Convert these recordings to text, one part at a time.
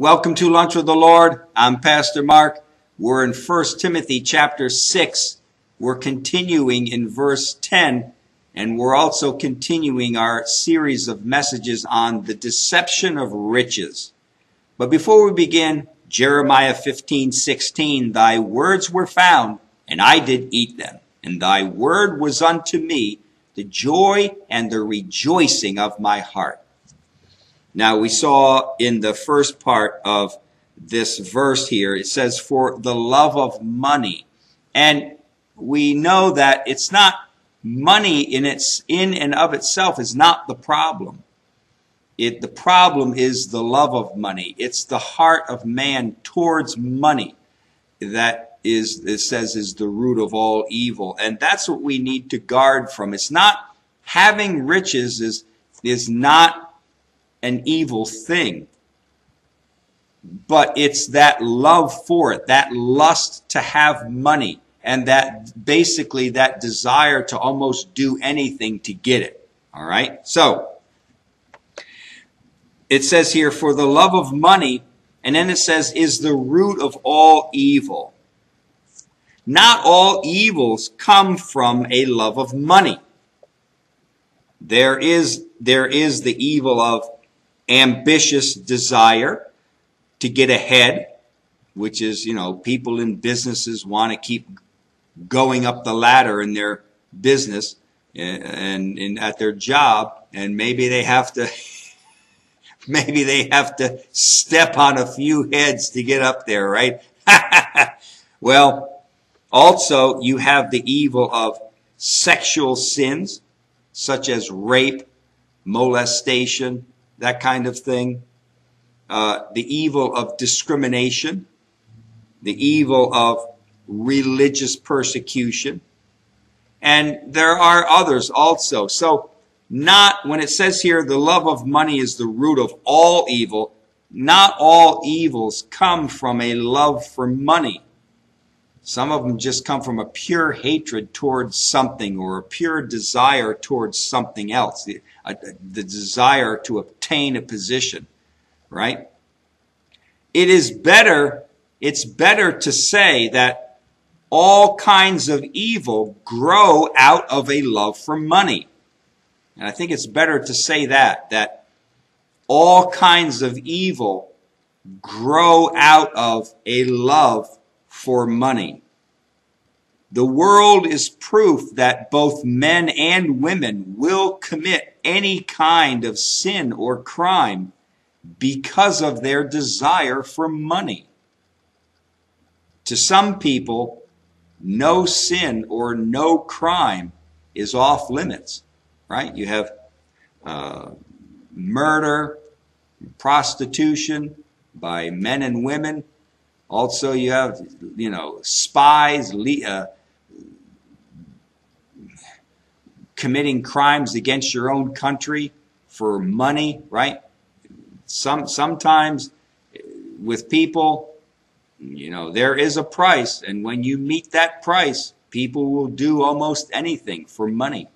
Welcome to Lunch with the Lord. I'm Pastor Mark. We're in 1 Timothy chapter 6. We're continuing in verse 10, and we're also continuing our series of messages on the deception of riches. But before we begin, Jeremiah 15:16, Thy words were found, and I did eat them, and thy word was unto me the joy and the rejoicing of my heart. Now we saw in the first part of this verse here, it says, for the love of money. And we know that it's not money in its, in and of itself is not the problem. It, the problem is the love of money. It's the heart of man towards money that is, it says is the root of all evil. And that's what we need to guard from. It's not having riches is, is not an evil thing. But it's that love for it, that lust to have money, and that basically that desire to almost do anything to get it. All right? So, it says here, for the love of money, and then it says, is the root of all evil. Not all evils come from a love of money. There is, there is the evil of ambitious desire to get ahead, which is, you know, people in businesses want to keep going up the ladder in their business and, and, and at their job, and maybe they have to, maybe they have to step on a few heads to get up there, right? well, also you have the evil of sexual sins, such as rape, molestation, that kind of thing. Uh, the evil of discrimination, the evil of religious persecution. And there are others also. So, not, when it says here, the love of money is the root of all evil, not all evils come from a love for money. Some of them just come from a pure hatred towards something or a pure desire towards something else, the, a, the desire to obtain a position, right? It is better, it's better to say that all kinds of evil grow out of a love for money. And I think it's better to say that, that all kinds of evil grow out of a love for money. The world is proof that both men and women will commit any kind of sin or crime because of their desire for money. To some people, no sin or no crime is off limits, right? You have uh, murder, prostitution by men and women. Also, you have, you know, spies, uh, committing crimes against your own country for money, right? Some sometimes with people, you know, there is a price, and when you meet that price, people will do almost anything for money.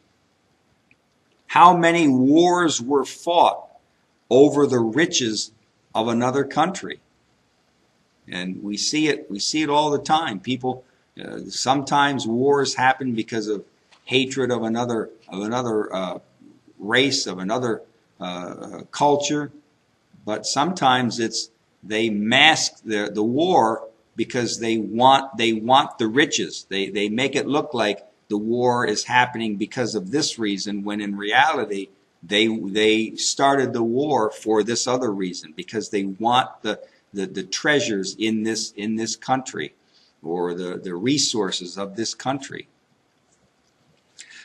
How many wars were fought over the riches of another country? And we see it, we see it all the time. People, uh, sometimes wars happen because of hatred of another of another uh, race of another uh, culture, but sometimes it's they mask the the war because they want they want the riches. They they make it look like the war is happening because of this reason when in reality they they started the war for this other reason because they want the the, the treasures in this in this country or the, the resources of this country.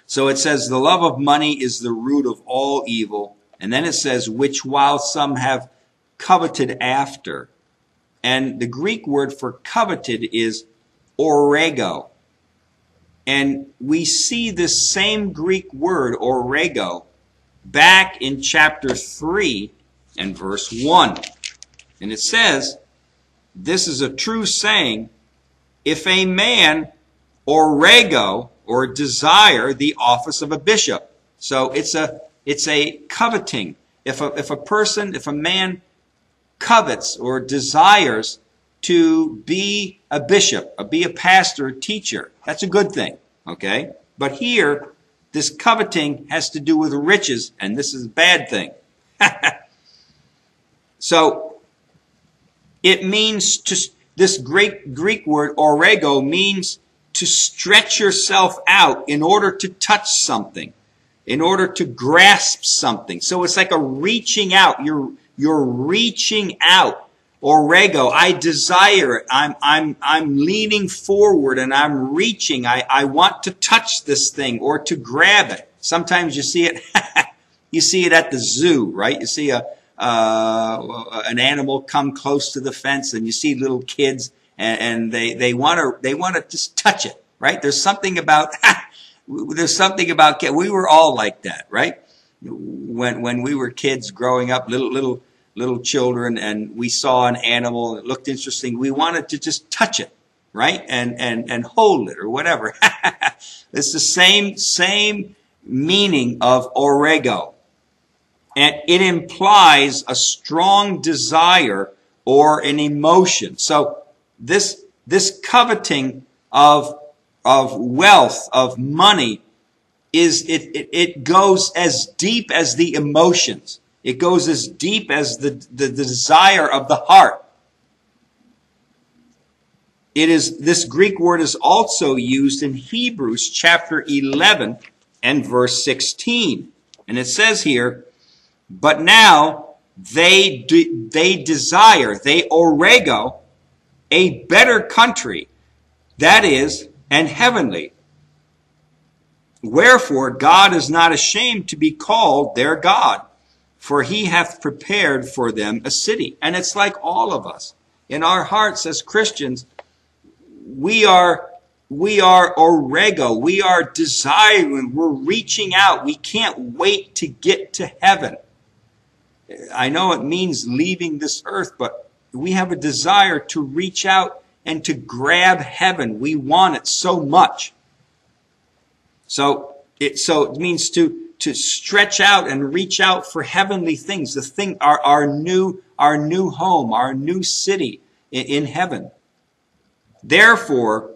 So it says the love of money is the root of all evil. And then it says, which while some have coveted after. And the Greek word for coveted is orego. And we see this same Greek word, orego, back in chapter 3 and verse 1. And it says, This is a true saying, if a man orego or desire the office of a bishop. So it's a it's a coveting. If a if a person, if a man covets or desires to be a bishop, or be a pastor, a teacher. That's a good thing, okay? But here, this coveting has to do with riches, and this is a bad thing. so, it means to, this great Greek word, orego, means to stretch yourself out in order to touch something, in order to grasp something. So it's like a reaching out. You're, you're reaching out. Orego, I desire it. I'm, I'm, I'm leaning forward and I'm reaching. I, I want to touch this thing or to grab it. Sometimes you see it, you see it at the zoo, right? You see a, uh, an animal come close to the fence and you see little kids and, and they, they want to, they want to just touch it, right? There's something about, there's something about, we were all like that, right? When, when we were kids growing up, little, little, little children and we saw an animal that looked interesting, we wanted to just touch it, right? And, and, and hold it or whatever. it's the same, same meaning of orego. It implies a strong desire or an emotion. So this, this coveting of, of wealth, of money, is it, it, it goes as deep as the emotions. It goes as deep as the, the, the desire of the heart. It is, this Greek word is also used in Hebrews chapter 11 and verse 16. And it says here, but now they, de- they desire, they orego, a better country, that is, and heavenly. Wherefore God is not ashamed to be called their God, for he hath prepared for them a city. And it's like all of us. In our hearts as Christians, we are we are orego. We are desiring. We're reaching out. We can't wait to get to heaven. I know it means leaving this earth, but we have a desire to reach out and to grab heaven. We want it so much. So it, so it means to to stretch out and reach out for heavenly things, the thing, our, our new, our new home, our new city in, in heaven. Therefore,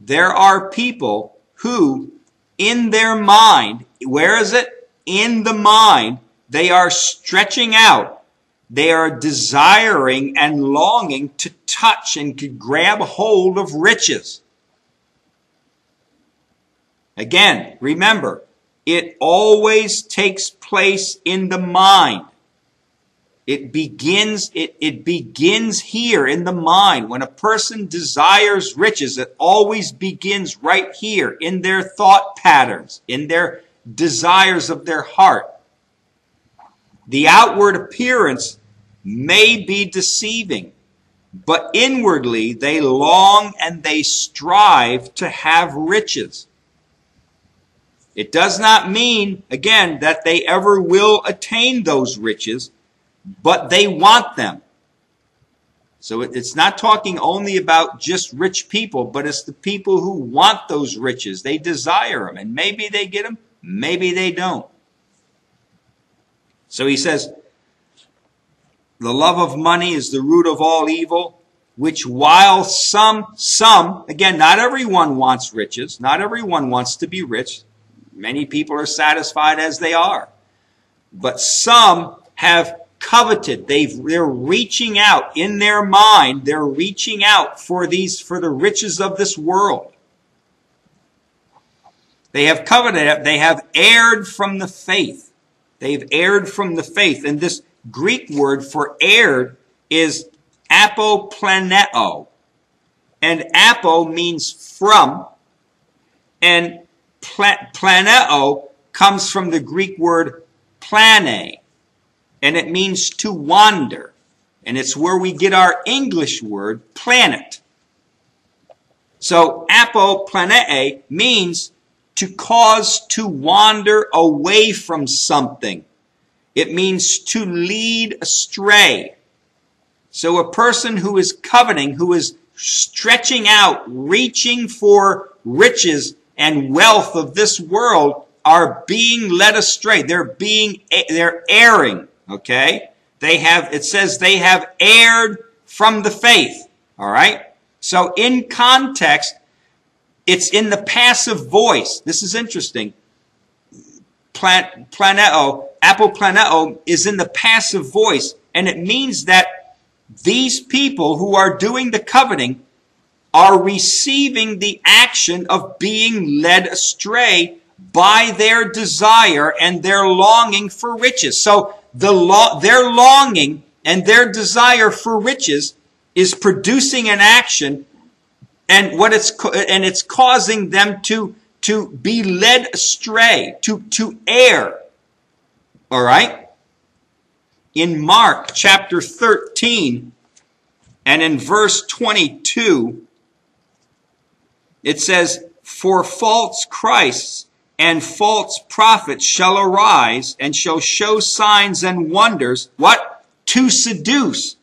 there are people who, in their mind, where is it? In the mind, they are stretching out. They are desiring and longing to touch and to grab hold of riches. Again, remember, it always takes place in the mind. It begins, it, it begins here in the mind. When a person desires riches, it always begins right here in their thought patterns, in their desires of their heart. The outward appearance may be deceiving, but inwardly they long and they strive to have riches. It does not mean, again, that they ever will attain those riches, but they want them. So it's not talking only about just rich people, but it's the people who want those riches. They desire them, and maybe they get them, maybe they don't. So he says, the love of money is the root of all evil, which while some, some, again, not everyone wants riches, not everyone wants to be rich. Many people are satisfied as they are. But some have coveted. They've, they're reaching out in their mind. They're reaching out for these, for the riches of this world. They have coveted, they have erred from the faith. They've erred from the faith. And this Greek word for erred is apoplaneo. And apo means from, and planeo comes from the Greek word plane, and it means to wander. And it's where we get our English word planet. So apoplanee means to cause to wander away from something. It means to lead astray. So a person who is coveting, who is stretching out, reaching for riches, and wealth of this world are being led astray. They're being, they're erring, okay? they have, it says they have erred from the faith. All right? So in context, it's in the passive voice. This is interesting. Plan, planeo, is in the passive voice. And it means that these people who are doing the coveting are receiving the action of being led astray by their desire and their longing for riches. So the lo- their longing and their desire for riches is producing an action and what it's and it's causing them to to be led astray, to to err. All right? In Mark chapter 13 and in verse 22 it says for false Christs and false prophets shall arise and shall show signs and wonders. What? To seduce.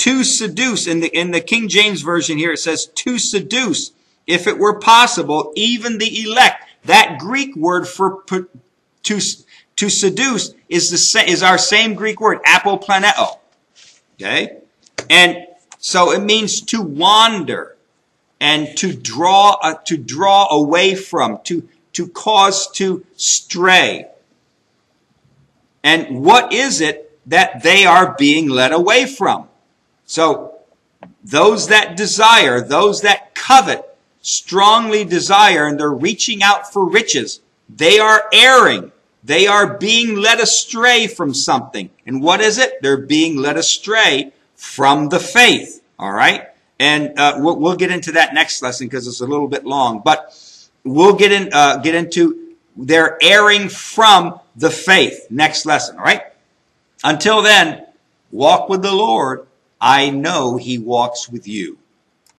To seduce. In the, in the King James Version here, it says to seduce, if it were possible, even the elect. That Greek word for to, to seduce is the is our same Greek word, apoplaneo. Okay? And so it means to wander and to draw, uh, to draw away from, to, to cause to stray. And what is it that they are being led away from? So, those that desire, those that covet, strongly desire, and they're reaching out for riches, they are erring. They are being led astray from something. And what is it? They're being led astray from the faith. All right? And uh, we'll, we'll, get into that next lesson because it's a little bit long. But we'll get in uh, get into their erring from the faith next lesson all right until then walk with the lord i know he walks with you